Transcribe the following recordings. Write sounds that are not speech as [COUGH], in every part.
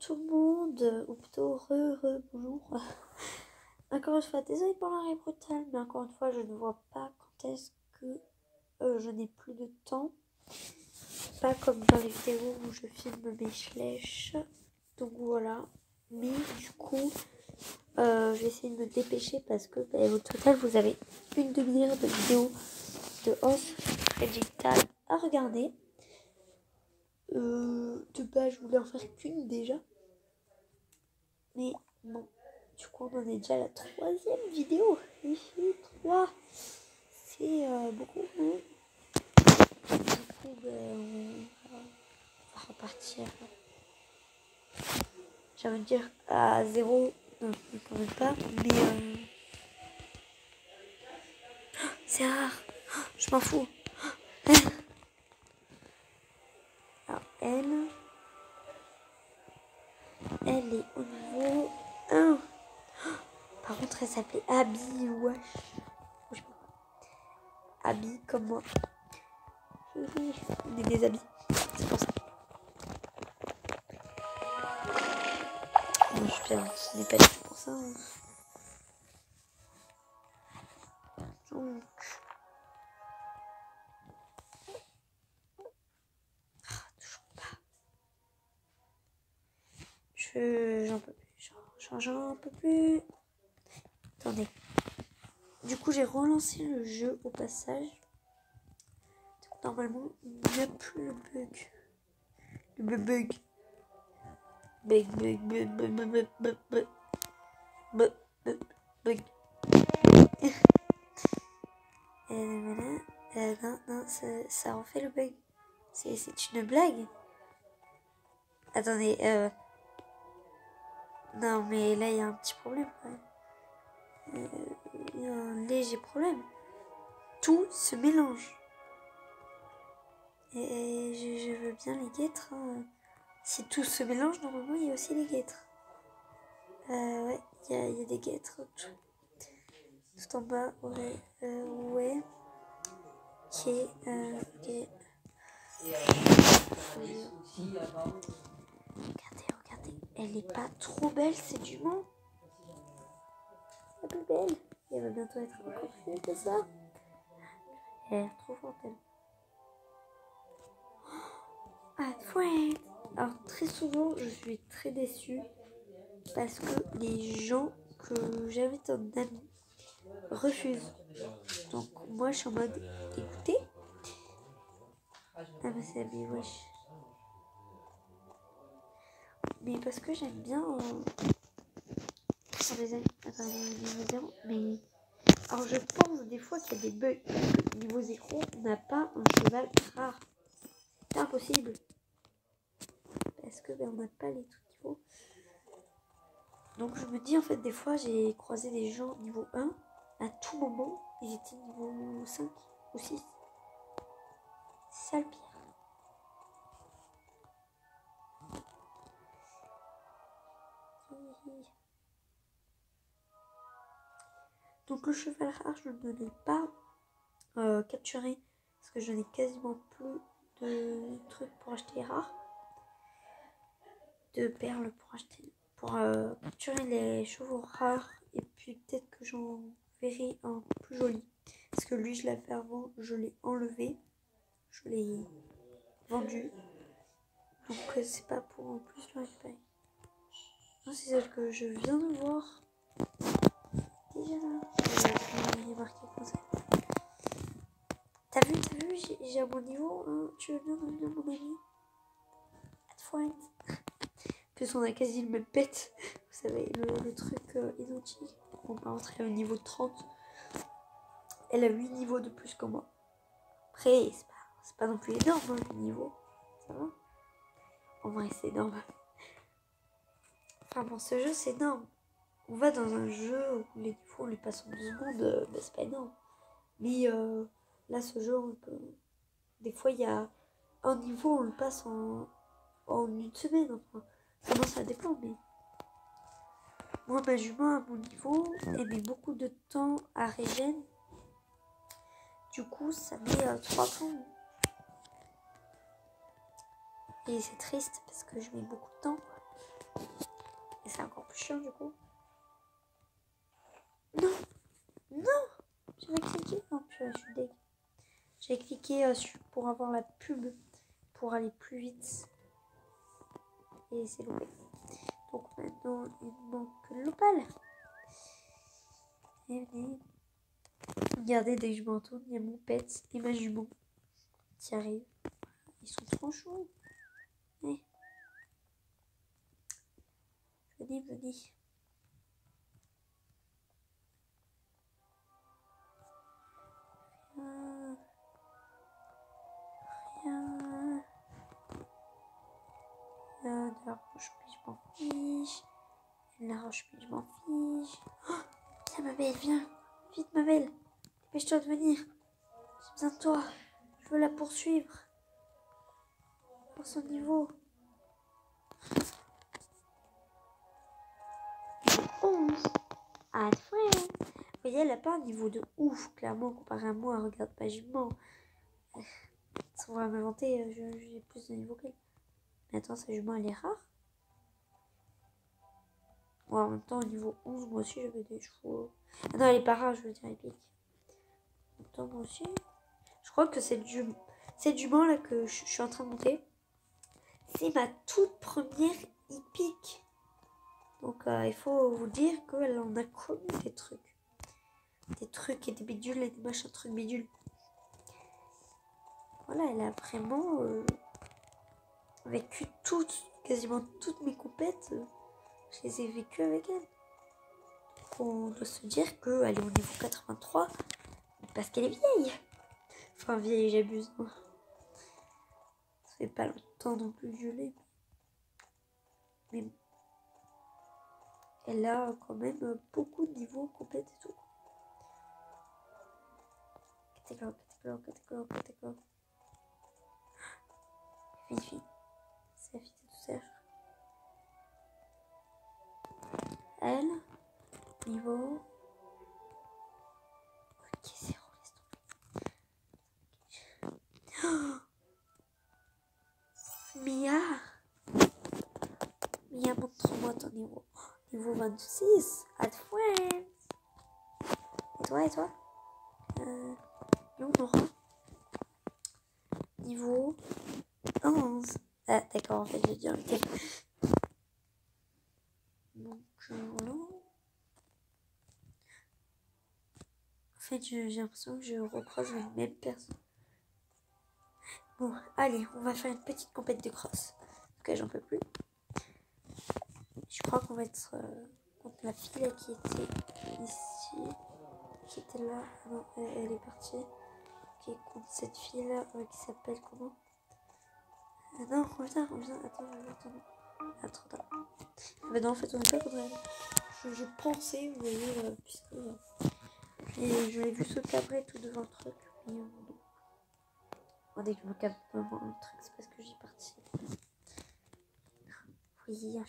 tout le monde, ou plutôt re, re, bonjour. [LAUGHS] Encore une fois, désolé pour l'arrêt brutal, mais encore une fois, je ne vois pas quand est-ce que euh, je n'ai plus de temps. Pas comme dans les vidéos où je filme mes flèches. Donc voilà. Mais du coup, euh, je vais essayer de me dépêcher parce que bah, au total, vous avez une demi-heure de vidéo de hausse digital à regarder. Euh, de base, je voulais en faire qu'une déjà. Mais bon, du coup, on en est déjà à la troisième vidéo. Trois. C'est euh, beaucoup. Hein. Du coup, ben, on va repartir. J'ai envie de dire à zéro. Non, quand même pas. Mais euh... c'est rare. Je m'en fous. Alors, elle. Elle est au niveau 1. Par contre, elle s'appelait Abby Wash. Je pas. Abby comme moi. On est des habits. C'est pour ça. Non, je ce n'est pas du tout pour ça. hein. J'en j'en peux plus. Attendez. Du coup, j'ai relancé le jeu au passage. Donc, normalement, il n'y a plus le bug. Le bu- bug. Bug, bug, bug, bug, bug, bug, bug, bug. Bug, bug. Euh, voilà. Euh, non, non, ça, ça refait le bug. C'est une blague. Attendez, euh... Non, mais là, il y a un petit problème. Euh, Il y a un léger problème. Tout se mélange. Et je, je veux bien les guêtres. hein. Si tout se mélange, normalement, il y a aussi les guêtres. Euh, ouais, il y a, il y a des guêtres. Tout, tout en bas, ouais. Euh, ouais. Ok, euh, ok. Elle est pas trop belle, c'est du. La plus belle. Et elle va bientôt être encore plus belle que ça. Elle a l'air trop forte, elle. Ah, Fred. Alors, très souvent, je suis très déçue parce que les gens que j'invite en ami refusent. Donc, moi, je suis en mode écoutez. Ah, mais c'est wesh. Mais parce que j'aime bien. euh, zéro. Mais. Alors, je pense des fois qu'il y a des bugs. Niveau zéro, on n'a pas un cheval rare. C'est impossible. Parce que ben, on n'a pas les trucs qu'il faut. Donc, je me dis, en fait, des fois, j'ai croisé des gens niveau 1. À tout moment, ils étaient niveau 5 ou 6. C'est ça le pire. Donc le cheval rare, je ne l'ai pas euh, capturé parce que je n'ai quasiment plus de trucs pour acheter rares. De perles pour acheter pour euh, capturer les chevaux rares et puis peut-être que j'en verrai un plus joli. Parce que lui je l'avais avant, je l'ai enlevé, je l'ai vendu. Donc euh, c'est pas pour en plus le récupérer. C'est celle que je viens de voir. Marqué. T'as vu, t'as vu, j'ai un bon niveau. hein. Tu veux bien devenir mon ami At friend. En plus, on a quasi le même pet. Vous savez, le, truc euh, identique. On va rentrer au niveau 30. Elle a 8 niveaux de plus que moi. Après, c'est pas, pas non plus énorme, hein, le niveau. Ça va? En vrai, c'est énorme. Enfin bon, ce jeu, c'est énorme. On va dans un jeu où les on les passe en 2 secondes, euh, bah, c'est pas énorme. Mais euh, là, ce jeu, on peut... Des fois, il y a un niveau, on le passe en, en une semaine. Enfin, comment ça dépend, mais... Moi, ma jument, à mon niveau, elle met beaucoup de temps à régène. Du coup, ça met euh, 3 plombs. Et c'est triste parce que je mets beaucoup de temps. voiture du coup. Non Non J'avais cliqué. Non, je suis deg. J'ai cliqué euh, pour avoir la pub pour aller plus vite. Et c'est loupé. Donc maintenant, il manque l'opale. Regardez, dès que je m'entoure, il y a mon pet et ma jument qui arrivent. Ils sont trop chauds. Venez, venez. M'en fiche. La roche, je m'en fiche. Oh, ma belle, viens. Vite, ma belle. Dépêche-toi de venir. J'ai besoin de toi. Je veux la poursuivre. Pour son niveau. 11. Ah. Vous voyez, elle n'a pas un niveau de ouf, clairement, comparé à moi. Regarde pas jument. Si on va m'inventer, euh, j'ai plus de niveau qu'elle. Mais attends, sa jument, elle est rare. En même temps, au niveau 11, moi aussi, j'avais des chevaux. Ah non, elle est pas rare, je veux dire épique. Attends, moi aussi. Je crois que cette jument, cette jument là que je, suis en train de monter, c'est ma toute première hippique. Donc euh, il faut vous dire qu'elle en a connu des trucs. Des trucs et des bidules et des machins trucs bidules. Voilà, elle a vraiment euh, vécu toutes, quasiment toutes mes compètes. Euh, je les ai vécues avec elle. On doit se dire qu'elle est au niveau 83 parce qu'elle est vieille. Enfin, vieille, j'abuse. Ça fait pas longtemps non plus que je l'ai. Mais elle a quand même beaucoup de niveaux complets et tout. Catégore, catégore, catégore. Fille, fille. C'est la fille de tout sèche. Elle, niveau [GASPS] Mia Mia, montre-moi ton niveau. Niveau 26. Add friends. Et toi, et toi? Euh, Nora. Niveau 11. Ah, d'accord, en fait, j'ai dit ok. Donc, euh, voilà. En j'ai l'impression que je recroise la même personne. Bon, allez, on va faire une petite compète de cross. Ok, j'en peux plus. Je crois qu'on va être euh, contre la fille qui était ici. Qui était là. Ah non, elle, est partie. Est contre cette fille là euh, qui s'appelle comment? Ah Non, reviens, reviens. Attends, attends. Attends, attends. Mais non, en fait, on est pas contre elle. Je, pensais, vous voyez, euh, puisque. Et je l'ai vu se cabrer tout devant le truc. Dès que je me capte le truc, c'est parce que j'y participe. Oui,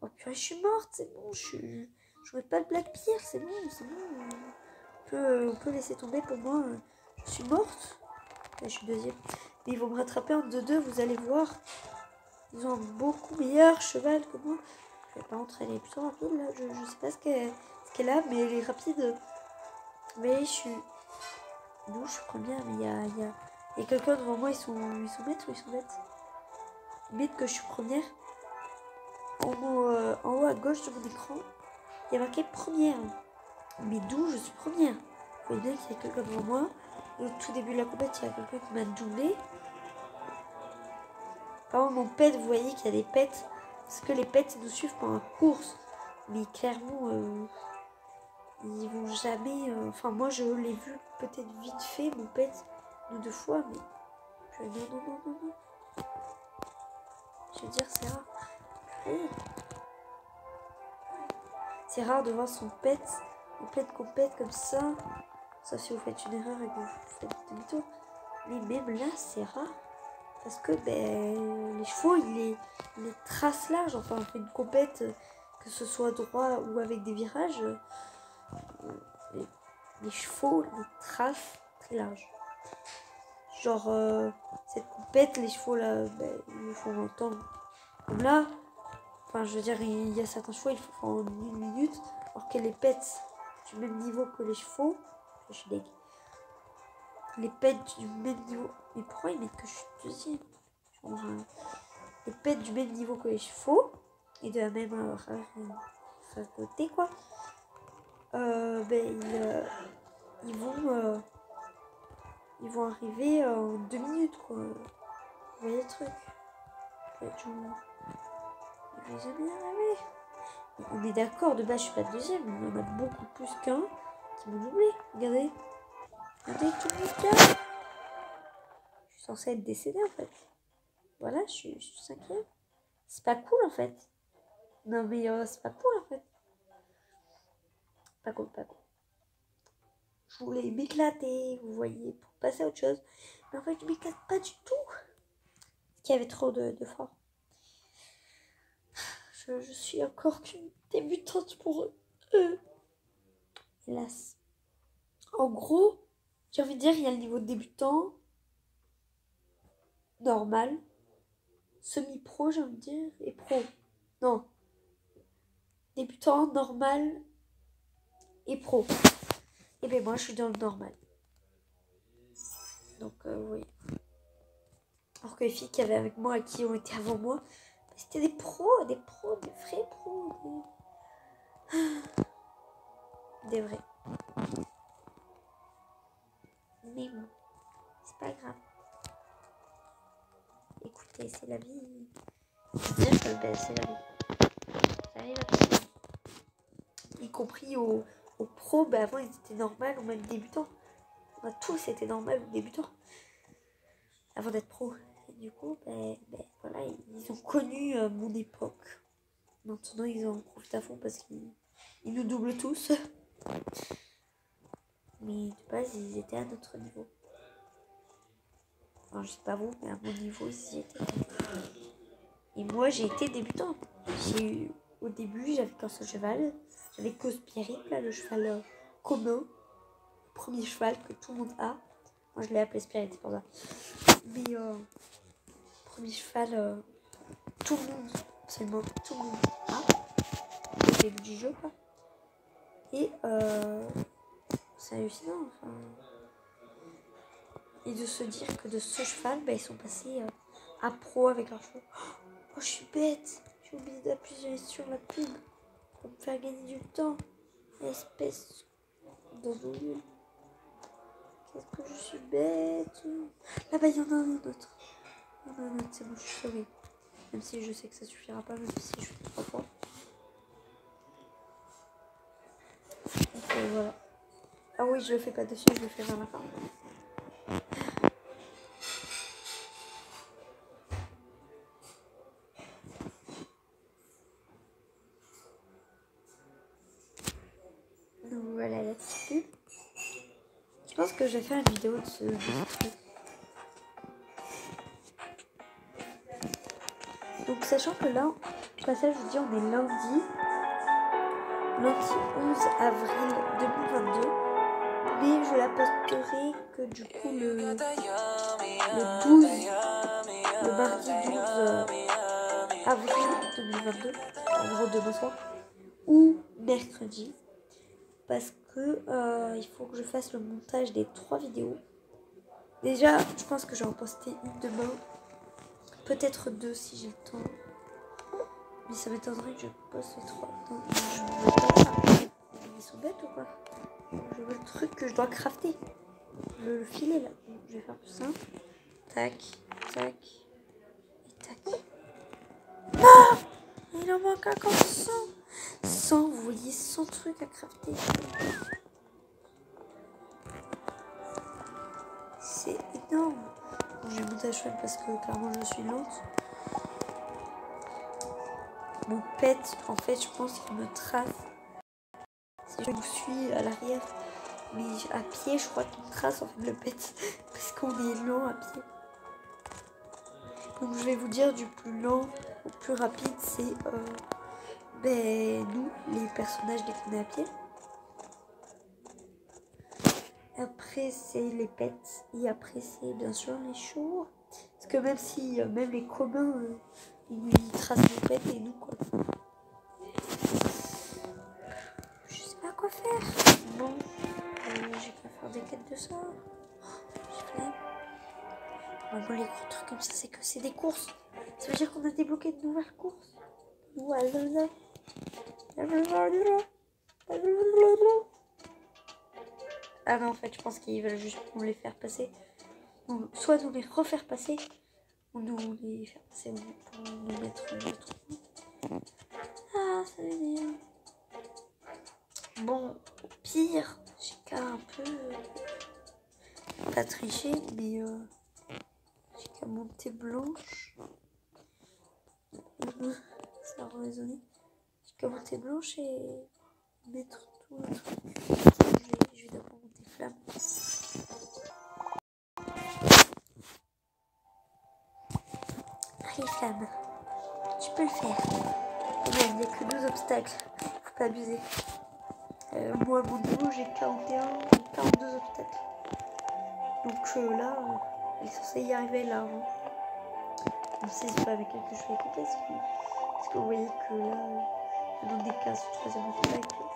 Oh purée, je suis morte, c'est bon, je suis. Je pas le Black Pierre, c'est bon, c'est bon. On peut, on peut laisser tomber pour moi. Je suis morte. Là, je suis deuxième. Mais ils vont me rattraper en 2-2, vous allez voir. Ils ont un beaucoup meilleur cheval que moi. Je vais pas rentrer, elle est plutôt rapide là. Je, je sais pas ce qu'elle a, mais elle est rapide. Mais je suis. Non, je suis première, mais il y a, y a et quelqu'un devant moi, ils sont, ils sont bêtes ou ils sont bêtes? Bêtes que je suis première. En haut, euh, en haut à gauche de mon écran, il y a marqué première. Mais d'où je suis première? Vous voyez bien qu'il y a quelqu'un devant moi. Au tout début de la compète, il y a quelqu'un qui m'a doublé. Par contre, mon pet, vous voyez qu'il y a des pets. Parce que les pets, ils nous suivent pendant la course. Mais clairement, euh, ils vont jamais... Euh, enfin, moi, je l'ai vu peut-être vite fait, mon pet deux fois, mais je non, non, non, non, non. Je veux dire, c'est rare. C'est rare de voir son pet en pleine compète comme ça. Sauf si vous faites une erreur et que vous faites demi-tour. Mais même là, c'est rare. Parce que ben, les chevaux, ils les, tracent large. Enfin, on fait une compète, que ce soit droit ou avec des virages. Les, chevaux les tracent très large. Genre, euh, cette compète, les chevaux là, ben, ils me font. Comme là, Enfin, je veux dire, il y a certains chevaux, il faut en une minute. Alors que les pets du même niveau que les chevaux. Je suis deg. Les pets du même niveau. Mais pourquoi ils mettent que je suis deuxième? Euh, Les pets du même niveau que les chevaux. Et de la même euh, côté, quoi. Euh, ben, ils, euh, ils vont. euh, ils vont arriver en deux minutes, quoi. Vous voyez le truc? Je vais jamais arriver. On est d'accord, de base, je suis pas deuxième. Il y en a beaucoup plus qu'un qui m'ont doublé. Regardez. Regardez. Je suis censée être décédée, en fait. Voilà, je suis, cinquième. C'est pas cool, en fait. Non, mais c'est pas cool, en fait. Pas cool, pas cool. Je voulais m'éclater, vous voyez, pour passer à autre chose. Mais en fait, je m'éclate pas du tout. Parce qu'il y avait trop de, de forts. Je, je suis encore qu'une débutante pour eux. Hélas. En gros, j'ai envie de dire, il y a le niveau débutant, normal, semi-pro, j'ai envie de dire, et pro. Non. Débutant, normal et pro. Et bien moi, je suis dans le normal. Donc, euh, oui. Alors que les filles qui avaient avec moi et qui ont été avant moi, c'était des pros, des pros, des vrais pros. Des, des vrais. Mais bon, c'est pas grave. Écoutez, c'est la vie. C'est-à-dire que ben, c'est la vie. Ça à. Y compris aux, aux pros, ben, avant ils étaient normaux ou même débutants. On a tous été normal ou débutants. Avant d'être pro. Et du coup, ben, voilà, ils ont connu euh, mon époque. Maintenant, ils en profitent à fond parce qu'ils ils nous doublent tous. Mais de base, ils étaient à notre niveau. Enfin, je sais pas vous, mais à mon niveau, ils étaient. Et moi, j'ai été débutant. Au début, j'avais qu'un seul cheval. J'avais Cospiric, là, le cheval euh, commun. Premier cheval que tout le monde a. Moi, je l'ai appelé Spirit, c'est pour ça. Mais, euh, premier cheval, euh, tout le monde, seulement tout le monde a. Au début du jeu, quoi. Et, c'est hallucinant, enfin. Et de se dire que de ce cheval, bah, ils sont passés à pro avec leur chevaux. Oh, je suis bête. J'ai oublié d'appuyer sur la pub pour me faire gagner du temps. Espèce d'andouille. Qu'est-ce que je suis bête? Là-bas, il y en a un autre. Il y en a un autre, c'est bon, je suis sauvée. Même si je sais que ça suffira pas, même si je fais trois fois. Donc, euh, voilà. Ah oui, je le fais pas dessus, je le fais vers la fin. Je pense que je vais faire une vidéo de ce, truc. Donc sachant que là, au passage, je vous dis, on est lundi. Lundi 11 avril 2022. Mais je la posterai que du coup le, le 12, le mardi 12 euh, avril 2022. En gros demain soir. Ou mercredi. Parce que euh, il faut que je fasse le montage des trois vidéos. Déjà, je pense que je vais en poster une demain. Peut-être deux si j'ai le temps. Mais ça m'étonnerait que je poste les trois. Non, je veux pas. Ils sont bêtes ou quoi? Je veux le truc que je dois crafter. Le, le filet là. Je vais faire plus simple. Tac, tac. Et tac. Ah Il en manque encore 100. 100, vous voyez, 100 trucs à crafter. C'est énorme. Bon, je vais monter à cheval parce que clairement je suis lente. Mon pet, en fait, je pense qu'il me trace. Je vous suis à l'arrière, mais à pied, je crois qu'il me trace en fait le pet [LAUGHS] parce qu'on est lent à pied. Donc je vais vous dire du plus lent au plus rapide, c'est euh, ben, nous, les personnages déclinés à pied. Après, c'est les pets. Et après, c'est bien sûr les chevaux. Parce que même si, euh, même les communs, euh, ils tracent les pets et nous, quoi. Je sais pas quoi faire. Bon, euh, j'ai qu'à faire des quêtes de ça. Oh, Normalement, les gros trucs comme ça, c'est que c'est des courses. Ça veut dire qu'on a débloqué de nouvelles courses. Voilà. Ah non, en fait, je pense qu'ils veulent juste nous les faire passer. Soit nous les refaire passer, ou nous les faire passer pour nous mettre. Ah, ça m'énerve. Bon, au pire, j'ai qu'à un peu. Pas tricher, mais. Euh, j'ai qu'à monter blanche. Ça a résonné. Monter blanche et mettre tout le truc. Je vais, d'abord monter flamme. Allez, flamme. Tu peux le faire. il n'y a que deux obstacles. Faut pas abuser. Euh, moi, mon niveau, j'ai 41 42 obstacles. Donc euh, là, euh, il est censé y arriver là. Hein. On sait pas avec elle que je fais écouter. Parce que vous voyez que là, je donne des cases sur troisième obstacle.